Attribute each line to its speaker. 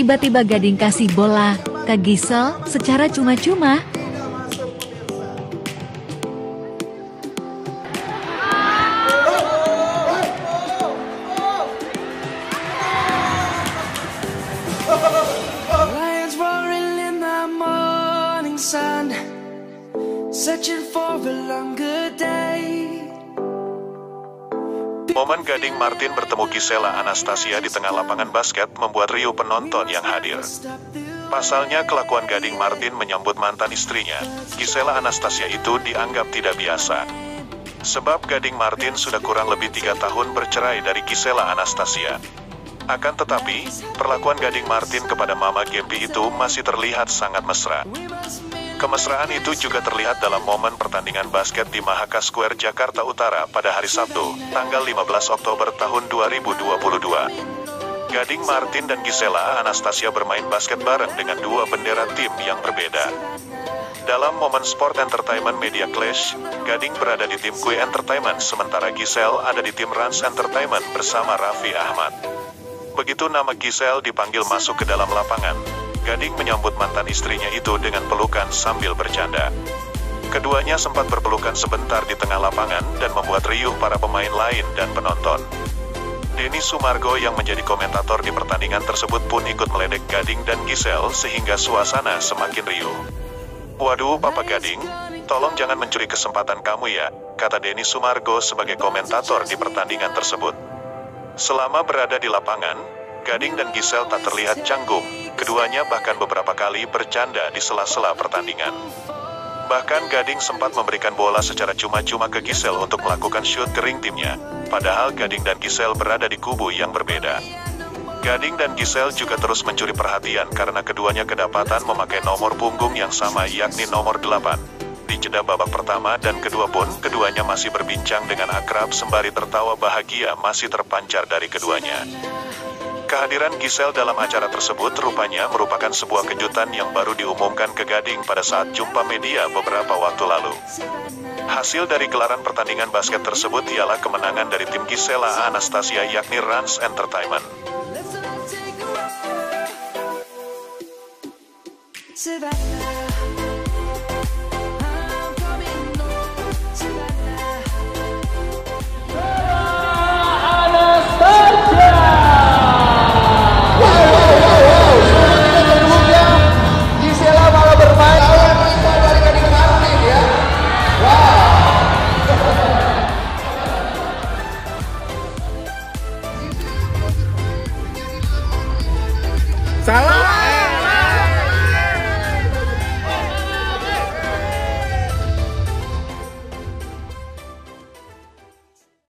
Speaker 1: Tiba-tiba Gading kasih bola ke Gisel secara cuma-cuma.
Speaker 2: Searching for a longer day.
Speaker 3: Momen Gading Martin bertemu Gisela Anastasia di tengah lapangan basket membuat riuh penonton yang hadir. Pasalnya kelakuan Gading Martin menyambut mantan istrinya, Gisela Anastasia itu dianggap tidak biasa. Sebab Gading Martin sudah kurang lebih tiga tahun bercerai dari Gisela Anastasia. Akan tetapi, perlakuan Gading Martin kepada Mama Gempi itu masih terlihat sangat mesra. Kemesraan itu juga terlihat dalam momen pertandingan basket di Mahaka Square Jakarta Utara pada hari Sabtu, tanggal 15 Oktober tahun 2022. Gading Martin dan Gisela Anastasia bermain basket bareng dengan dua bendera tim yang berbeda. Dalam momen Sport Entertainment Media Clash, Gading berada di tim Kue Entertainment sementara Gisel ada di tim Rans Entertainment bersama Raffi Ahmad. Begitu nama Gisel dipanggil masuk ke dalam lapangan, Gading menyambut mantan istrinya itu dengan pelukan sambil bercanda. Keduanya sempat berpelukan sebentar di tengah lapangan dan membuat riuh para pemain lain dan penonton. Denny Sumargo yang menjadi komentator di pertandingan tersebut pun ikut meledek Gading dan Gisel sehingga suasana semakin riuh. Waduh Papa Gading, tolong jangan mencuri kesempatan kamu ya, kata Denny Sumargo sebagai komentator di pertandingan tersebut. Selama berada di lapangan, Gading dan Gisel tak terlihat canggung, keduanya bahkan beberapa kali bercanda di sela-sela pertandingan. Bahkan Gading sempat memberikan bola secara cuma-cuma ke Gisel untuk melakukan shoot ke ring timnya, padahal Gading dan Gisel berada di kubu yang berbeda. Gading dan Gisel juga terus mencuri perhatian karena keduanya kedapatan memakai nomor punggung yang sama yakni nomor 8. Di jeda babak pertama dan kedua pun, keduanya masih berbincang dengan akrab sembari tertawa bahagia masih terpancar dari keduanya. Kehadiran Gisel dalam acara tersebut rupanya merupakan sebuah kejutan yang baru diumumkan ke Gading pada saat jumpa media beberapa waktu lalu. Hasil dari gelaran pertandingan basket tersebut ialah kemenangan dari tim Gisela Anastasia yakni Rans Entertainment.
Speaker 4: Salah.